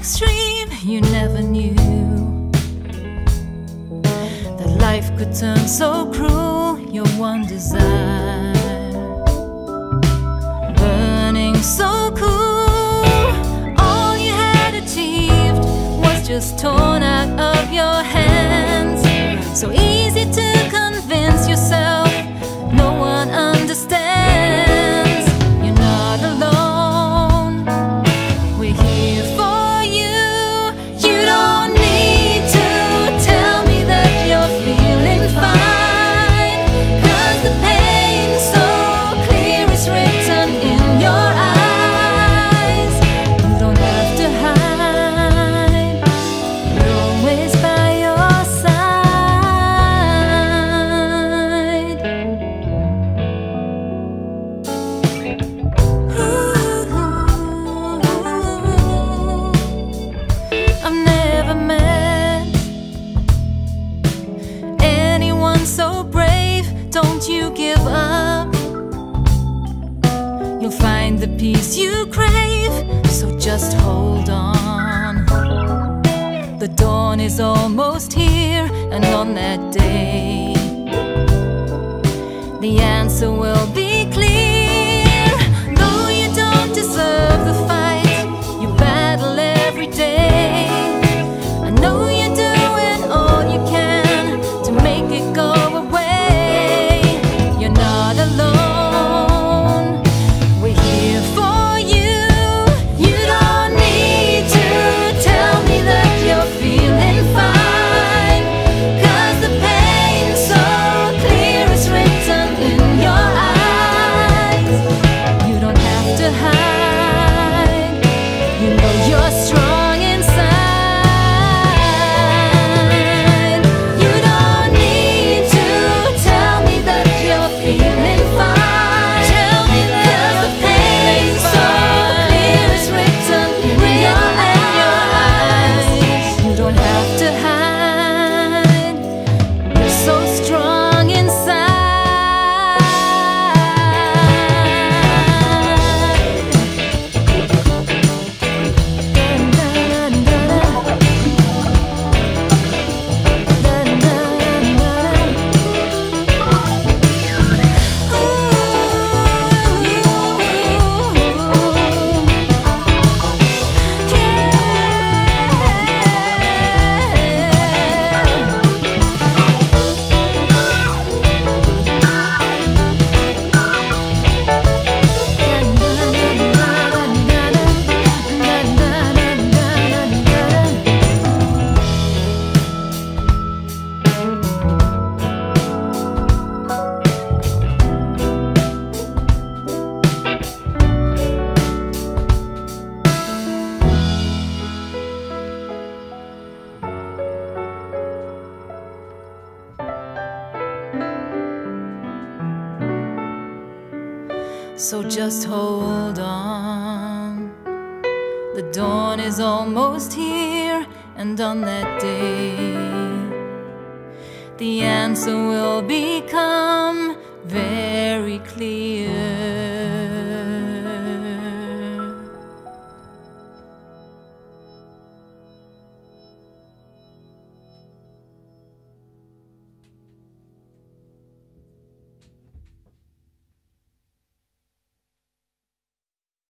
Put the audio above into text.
extreme you never knew that life could turn so cruel your one desire. Burning so cool all you had achieved was just torn out of your hands. So easy to convince yourself Don't you give up. You'll find the peace you crave. So just hold on. The dawn is almost here, and on that day, the answer will be So just hold on. The dawn is almost here, and on that day, the answer will become very clear.